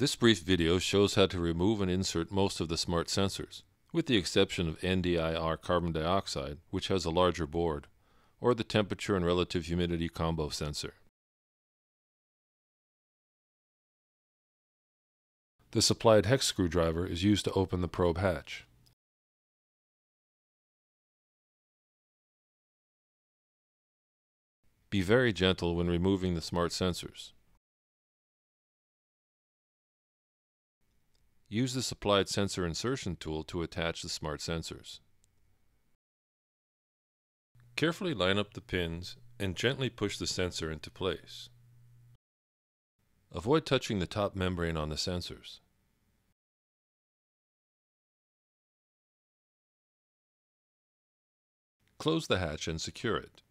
This brief video shows how to remove and insert most of the smart sensors, with the exception of NDIR carbon dioxide, which has a larger board, or the temperature and relative humidity combo sensor. The supplied hex screwdriver is used to open the probe hatch. Be very gentle when removing the smart sensors. Use the supplied sensor insertion tool to attach the smart sensors. Carefully line up the pins and gently push the sensor into place. Avoid touching the top membrane on the sensors. Close the hatch and secure it.